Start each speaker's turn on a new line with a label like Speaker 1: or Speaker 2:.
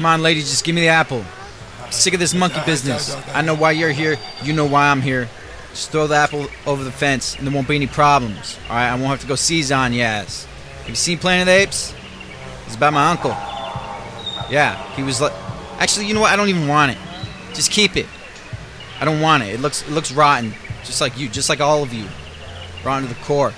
Speaker 1: Come on, lady, just give me the apple. I'm sick of this monkey business. I know why you're here. You know why I'm here. Just throw the apple over the fence, and there won't be any problems. All right, I won't have to go Caesar on you ass. Have you seen Planet of the Apes? It's about my uncle. Yeah, he was like. Actually, you know what? I don't even want it. Just keep it. I don't want it. It looks it looks rotten, just like you, just like all of you, rotten to the core.